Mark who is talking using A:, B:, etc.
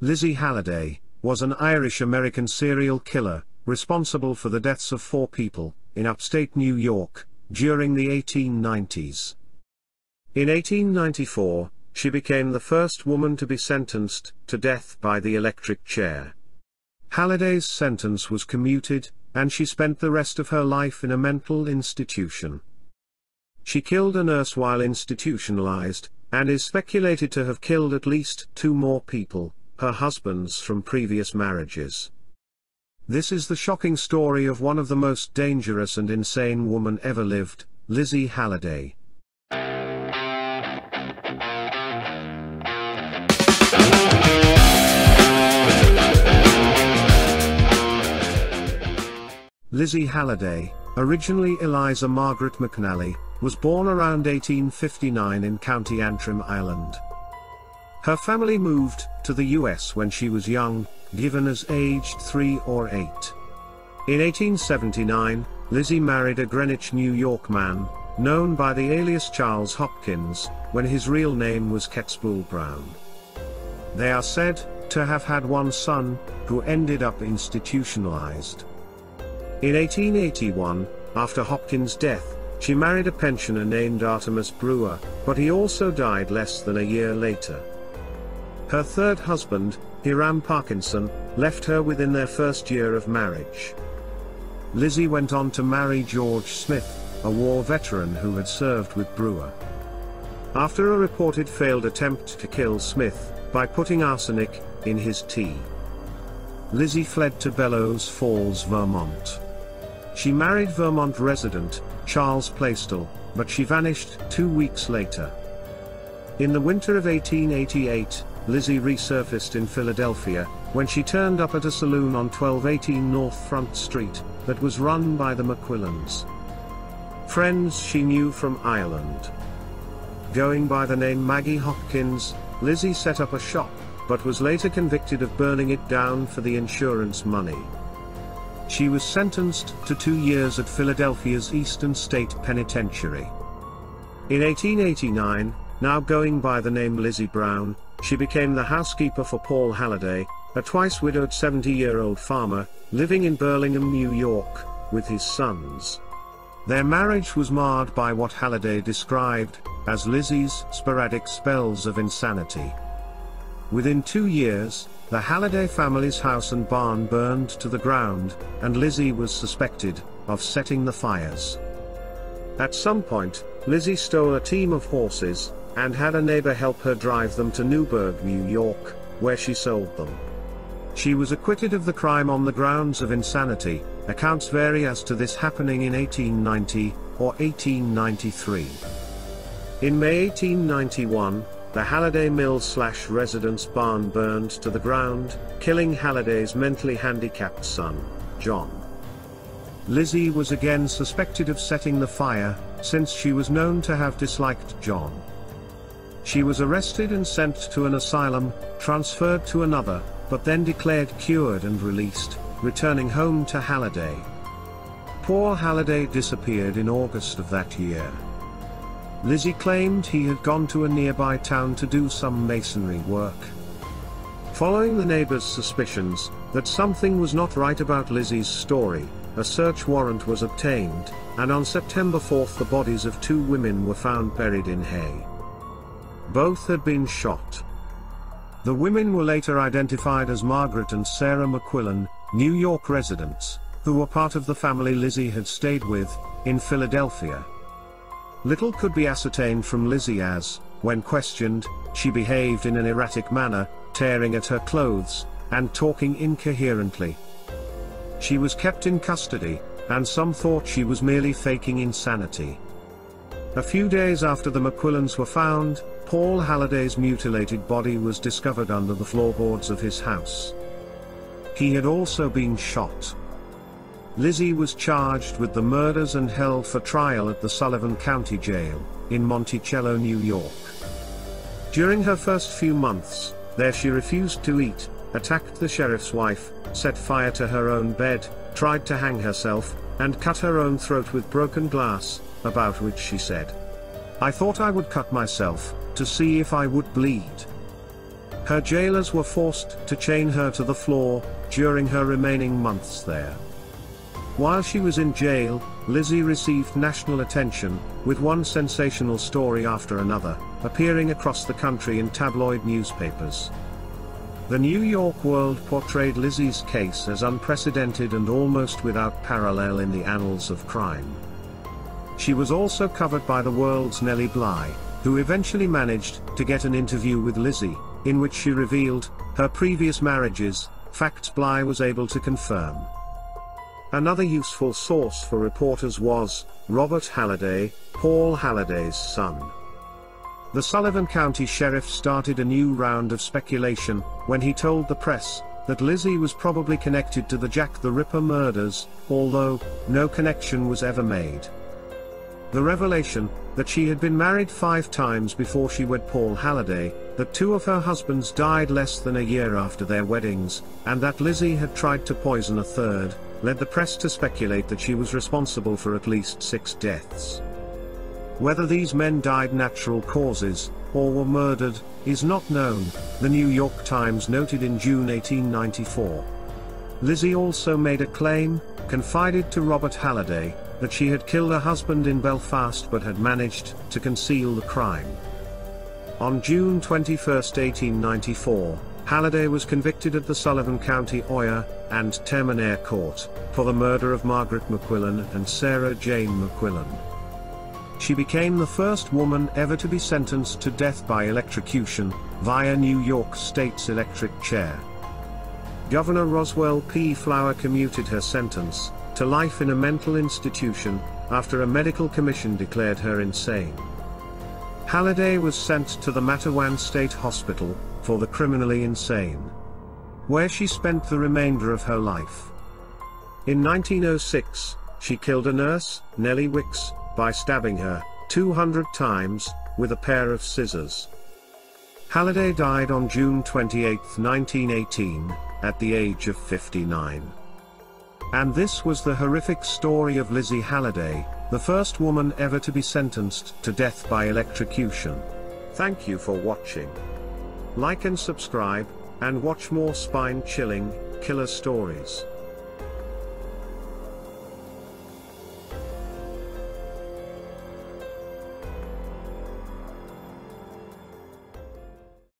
A: Lizzie Halliday, was an Irish-American serial killer, responsible for the deaths of four people, in upstate New York, during the 1890s. In 1894, she became the first woman to be sentenced to death by the electric chair. Halliday's sentence was commuted, and she spent the rest of her life in a mental institution. She killed a nurse while institutionalized, and is speculated to have killed at least two more people, her husbands from previous marriages. This is the shocking story of one of the most dangerous and insane woman ever lived, Lizzie Halliday. Lizzie Halliday, originally Eliza Margaret McNally, was born around 1859 in County Antrim, Ireland. Her family moved to the US when she was young, given as aged 3 or 8. In 1879, Lizzie married a Greenwich, New York man, known by the alias Charles Hopkins, when his real name was Ketspool Brown. They are said to have had one son, who ended up institutionalized. In 1881, after Hopkins' death, she married a pensioner named Artemus Brewer, but he also died less than a year later. Her third husband, Hiram Parkinson, left her within their first year of marriage. Lizzie went on to marry George Smith, a war veteran who had served with Brewer. After a reported failed attempt to kill Smith, by putting arsenic in his tea, Lizzie fled to Bellows Falls, Vermont. She married Vermont resident, Charles Plaistel, but she vanished two weeks later. In the winter of 1888, Lizzie resurfaced in Philadelphia, when she turned up at a saloon on 1218 North Front Street, that was run by the McQuillans. Friends she knew from Ireland. Going by the name Maggie Hopkins, Lizzie set up a shop, but was later convicted of burning it down for the insurance money. She was sentenced to two years at Philadelphia's Eastern State Penitentiary. In 1889, now going by the name Lizzie Brown, she became the housekeeper for Paul Halliday, a twice widowed 70-year-old farmer, living in Burlingham, New York, with his sons. Their marriage was marred by what Halliday described as Lizzie's sporadic spells of insanity. Within two years, the Halliday family's house and barn burned to the ground, and Lizzie was suspected of setting the fires. At some point, Lizzie stole a team of horses, and had a neighbor help her drive them to Newburgh, New York, where she sold them. She was acquitted of the crime on the grounds of insanity, accounts vary as to this happening in 1890, or 1893. In May 1891, the Halliday Mill slash residence barn burned to the ground, killing Halliday's mentally handicapped son, John. Lizzie was again suspected of setting the fire, since she was known to have disliked John. She was arrested and sent to an asylum, transferred to another, but then declared cured and released, returning home to Halliday. Paul Halliday disappeared in August of that year. Lizzie claimed he had gone to a nearby town to do some masonry work. Following the neighbors' suspicions that something was not right about Lizzie's story, a search warrant was obtained, and on September 4 the bodies of two women were found buried in hay. Both had been shot. The women were later identified as Margaret and Sarah McQuillan, New York residents, who were part of the family Lizzie had stayed with, in Philadelphia. Little could be ascertained from Lizzie as, when questioned, she behaved in an erratic manner, tearing at her clothes, and talking incoherently. She was kept in custody, and some thought she was merely faking insanity. A few days after the McQuillans were found, Paul Halliday's mutilated body was discovered under the floorboards of his house. He had also been shot. Lizzie was charged with the murders and held for trial at the Sullivan County Jail, in Monticello, New York. During her first few months, there she refused to eat, attacked the sheriff's wife, set fire to her own bed, tried to hang herself, and cut her own throat with broken glass, about which she said, I thought I would cut myself, to see if I would bleed. Her jailers were forced to chain her to the floor during her remaining months there. While she was in jail, Lizzie received national attention, with one sensational story after another, appearing across the country in tabloid newspapers. The New York World portrayed Lizzie's case as unprecedented and almost without parallel in the annals of crime. She was also covered by the world's Nellie Bly, who eventually managed to get an interview with Lizzie, in which she revealed her previous marriages, facts Bly was able to confirm. Another useful source for reporters was Robert Halliday, Paul Halliday's son. The Sullivan County Sheriff started a new round of speculation when he told the press that Lizzie was probably connected to the Jack the Ripper murders, although no connection was ever made. The revelation that she had been married five times before she wed Paul Halliday, that two of her husbands died less than a year after their weddings, and that Lizzie had tried to poison a third, led the press to speculate that she was responsible for at least six deaths. Whether these men died natural causes, or were murdered, is not known, the New York Times noted in June 1894. Lizzie also made a claim, confided to Robert Halliday, that she had killed her husband in Belfast but had managed to conceal the crime. On June 21, 1894, Halliday was convicted at the Sullivan County Oyer and Terminer Court for the murder of Margaret McQuillan and Sarah Jane McQuillan. She became the first woman ever to be sentenced to death by electrocution, via New York State's electric chair. Governor Roswell P. Flower commuted her sentence, to life in a mental institution, after a medical commission declared her insane. Halliday was sent to the Matteawan State Hospital, for the criminally insane. Where she spent the remainder of her life. In 1906, she killed a nurse, Nellie Wickes, by stabbing her, 200 times, with a pair of scissors. Halliday died on June 28, 1918, at the age of 59. And this was the horrific story of Lizzie Halliday, the first woman ever to be sentenced to death by electrocution. Thank you for watching. Like and subscribe, and watch more spine-chilling, killer stories.